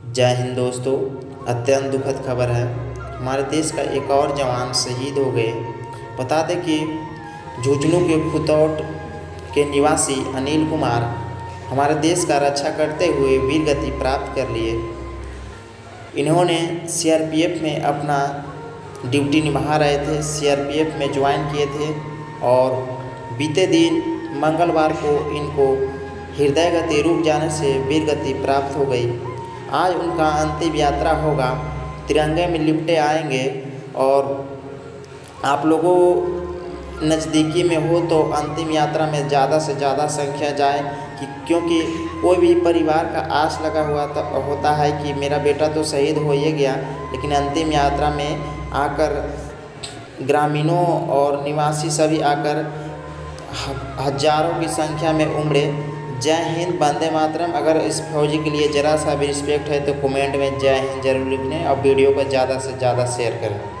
जय हिंद दोस्तों, अत्यंत दुखद खबर है। हमारे देश का एक और जवान शहीद हो गए। बता दें कि झुंझुनू के खुतौट के निवासी अनिल कुमार हमारे देश का रक्षा करते हुए वीर गति प्राप्त कर लिए। इन्होंने सीआरपीएफ में अपना ड्यूटी निभा रहे थे, सीआरपीएफ में ज्वाइन किए थे और बीते दिन मंगलवार को इनको हृदय गति रुक जाने से वीर गति प्राप्त हो गई। आज उनका अंतिम यात्रा होगा। तिरंगे में लिपटे आएँगे और आप लोगों नज़दीकी में हो तो अंतिम यात्रा में ज़्यादा से ज़्यादा संख्या जाए कि क्योंकि कोई भी परिवार का आस लगा हुआ तो होता है कि मेरा बेटा तो शहीद हो ही गया, लेकिन अंतिम यात्रा में आकर ग्रामीणों और निवासी सभी आकर हज़ारों की संख्या में उमड़े। जय हिंद बंदे मातरम। अगर इस फौजी के लिए ज़रा सा भी रिस्पेक्ट है तो कमेंट में जय हिंद ज़रूर लिखें और वीडियो को ज़्यादा से ज़्यादा शेयर करें।